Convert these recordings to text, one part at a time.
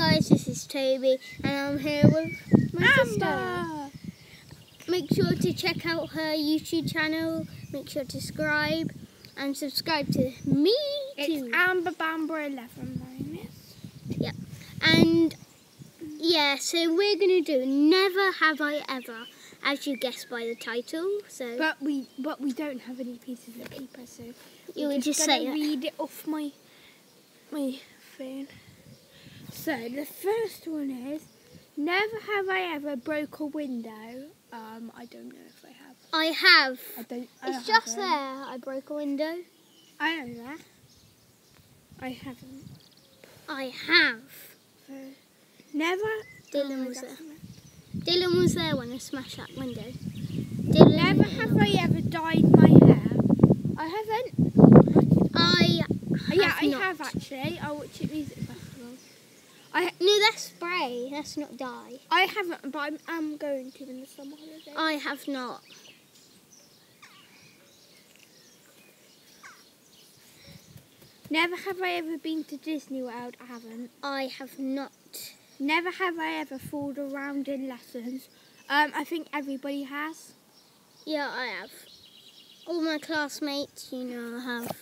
guys, this is Toby, and I'm here with my sister. Amber. Make sure to check out her YouTube channel. Make sure to subscribe and subscribe to me It's too. Amber Bamber 11, my miss. And yeah, so we're gonna do Never Have I Ever, as you guessed by the title. So But we but we don't have any pieces of paper, so you we're would just gonna read it off my my phone. So the first one is Never have I ever broke a window. Um, I don't know if I have. I have. I don't. I It's just there. I broke a window. I know that. I haven't. I have. So, never. Dylan oh, was there. Dylan was there when I smashed that window. Dylan, Never have I ever dyed my hair. I haven't. I. Oh, yeah, I not. have actually. I watch it music festival. No, that's spray. That's not dye. I haven't, but I'm, I'm going to in the summer holiday. I have not. Never have I ever been to Disney World. I haven't. I have not. Never have I ever fooled around in lessons. Um, I think everybody has. Yeah, I have. All my classmates, you know, have.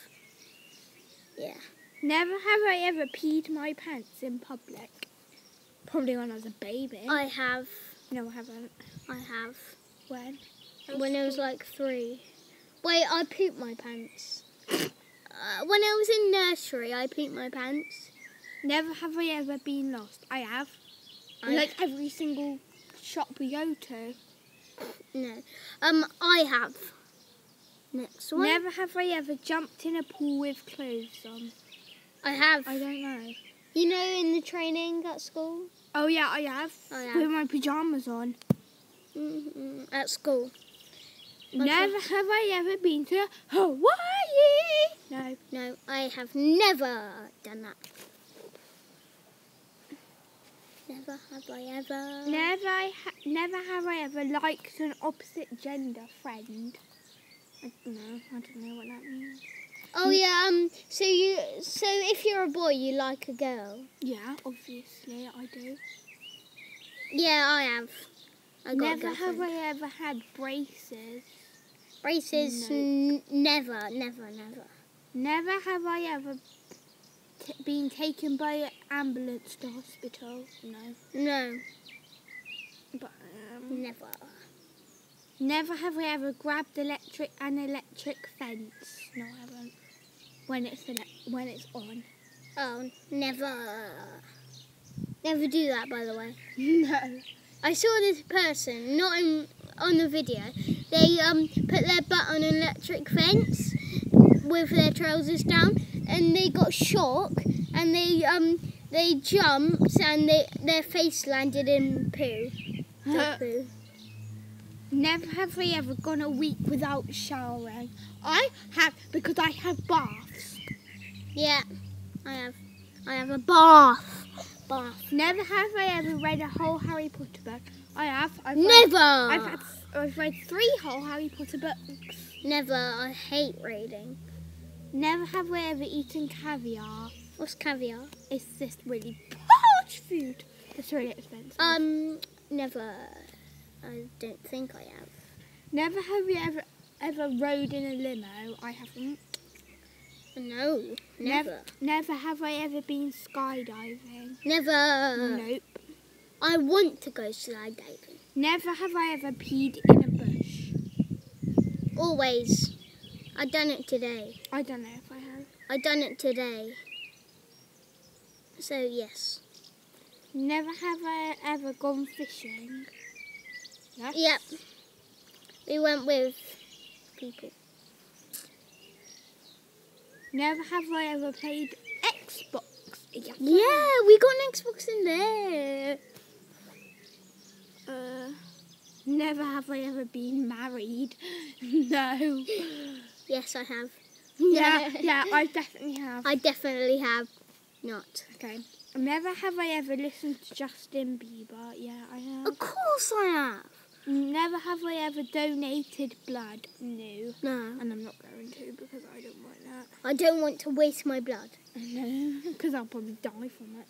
Yeah. Never have I ever peed my pants in public. Probably when I was a baby. I have. no, I haven't. I have. When? When I was like three. Wait, I pooped my pants. Uh, when I was in nursery, I pooped my pants. Never have I ever been lost. I have. I- like every single shop we go to. No. Um, I have. Next one. Never have I ever jumped in a pool with clothes on. I have. I don't know. You know, in the training at school. Oh yeah, I have. Oh, yeah. With my pajamas on. hmm At school. Never have I ever been to Hawaii. No. No, I have never done that. Never have I ever. Never I ha- never have I ever liked an opposite gender friend. I don't know. I don't know what that means. Oh yeah. Um. So you. So if you're a boy, you like a girl. Yeah, obviously I do. Yeah, I have. I never have. I ever had braces. braces. No. N- never, never, never. Never have I ever been taken by an ambulance to hospital. No. No, But um, never. Never have we ever grabbed electric an electric fence. No, I haven't. When it's when it's on. Oh, never. Never do that, by the way. No. I saw this person, not in, on the video. They um put their butt on an electric fence with their trousers down, and they got shock, and they um they jumped, and they their face landed in poo. Dog poo. Never have we ever gone a week without showering. I have because I have baths. Yeah, I have. I have a bath. Bath. Never have I ever read a whole Harry Potter book. I have. I've Never. Read, I've, had, I've read three whole Harry Potter books. Never. I hate reading. Never have we ever eaten caviar. What's caviar? It's this really posh food. It's really expensive. Um, never. I don't think I have. Never have we ever ever rode in a limo. I haven't. No, never. Never have I ever been skydiving. Never. nope. I want to go skydiving. Never have I ever peed in a bush. Always. I done it today. I don't know if I have. I done it today. So yes. Never have I ever gone fishing. Yes. Yep. We went with people. Never have I ever played Xbox. Yeah, we got an Xbox in there. Uh, never have I ever been married. no. Yes, I have. Yeah, yeah, I definitely have. I definitely have not. Okay. Never have I ever listened to Justin Bieber. Yeah, I have. Of course I have. Never have I ever donated blood. No. No, And I'm not going to because I don't want that. I don't want to waste my blood. No, because I'll probably die from it.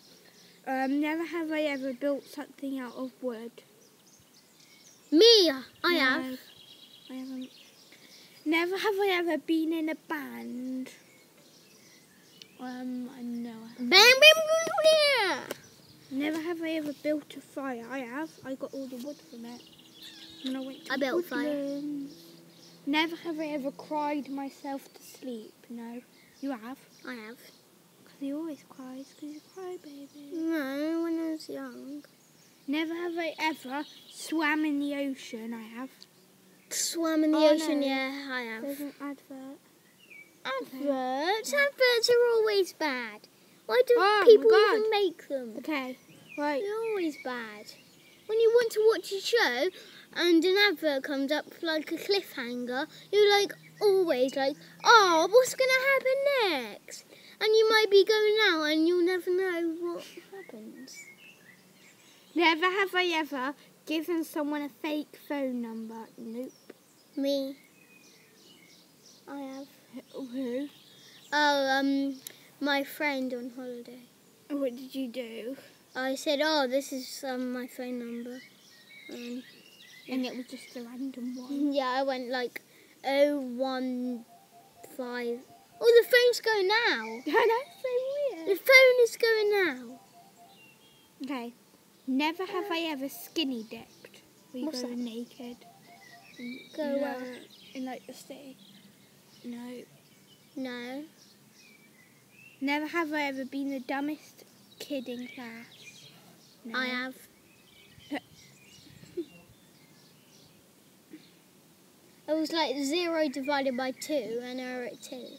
Um, never have I ever built something out of wood. Me, I No, have. I haven't. Never have I ever been in a band. Um, I know. Bam, bam, bam. Never have I ever built a fire. I have. I got all the wood from it. When I went to I built a fire. Never have I ever cried myself to sleep. No, you have. I have. Because he always cries. Because you cry, baby. No, when I was young. Never have I ever swam in the ocean. I have. Swam in the Oh, ocean, no. yeah, I have. There's an advert. Adverts? Adverts are always bad. Why do Oh, people even make them? Okay, right. They're always bad. When you want to watch a show and an advert comes up like a cliffhanger, you're like always like, oh, what's going to happen next? And you might be going out and you'll never know what happens. Never have I ever given someone a fake phone number. Nope. Me. I have. Who? Oh, um, my friend on holiday. What did you do? I said, oh, this is um, my phone number. It was just a random one. Yeah, I went like oh one five. Oh, the phone's going now. That's so The phone is going now. Okay. Never have I ever skinny dipped. We What's go that? naked. Go where? uh, in like the sea. No. No. Never have I ever been the dumbest kid in class. No. I have. It was like zero divided by two, and I wrote two.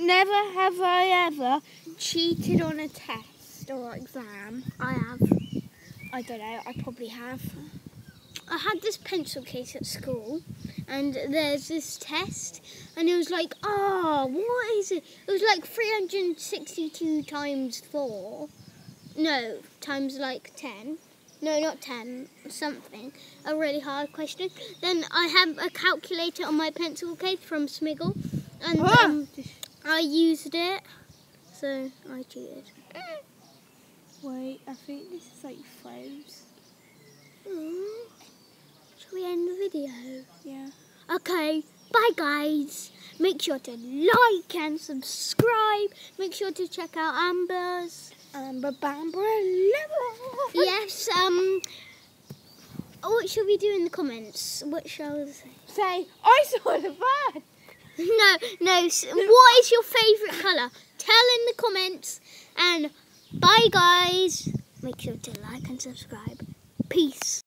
Never have I ever cheated on a test or exam. I have. I don't know. I probably have. I had this pencil case at school, and there's this test, and it was like, oh, what is it? It was like 362 times 4. No, times like 10. No, not 10, something. A really hard question. Then I have a calculator on my pencil case from Smiggle, and Ah! um, I used it, so I cheated. Wait, I think this is like froze. Aw. Shall we end the video? Yeah. Okay, bye guys. Make sure to like and subscribe. Make sure to check out Amber's. Amber Bamber level. Yes, um what shall we do in the comments? What shall we say? Say, I saw the bird. No, no, what is your favourite colour? Tell in the comments and bye guys. Make sure to like and subscribe. Peace.